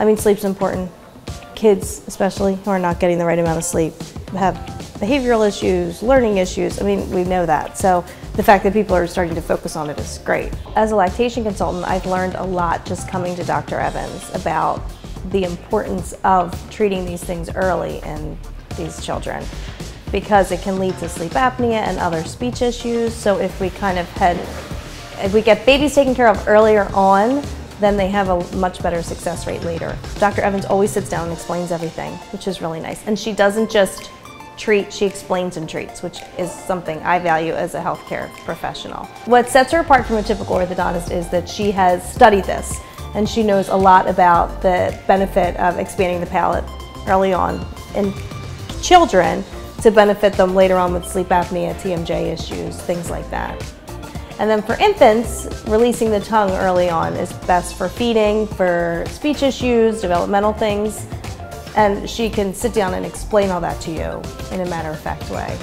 I mean, sleep's important. Kids, especially, who are not getting the right amount of sleep, have behavioral issues, learning issues. I mean, we know that. So the fact that people are starting to focus on it is great. As a lactation consultant, I've learned a lot just coming to Dr. Evans about the importance of treating these things early in these children because it can lead to sleep apnea and other speech issues. So if we kind of had, if we get babies taken care of earlier on, then they have a much better success rate later. Dr. Evans always sits down and explains everything, which is really nice. And she doesn't just treat, she explains and treats, which is something I value as a healthcare professional. What sets her apart from a typical orthodontist is that she has studied this and she knows a lot about the benefit of expanding the palate early on in children to benefit them later on with sleep apnea, TMJ issues, things like that. And then for infants, releasing the tongue early on is best for feeding, for speech issues, developmental things, and she can sit down and explain all that to you in a matter of fact way.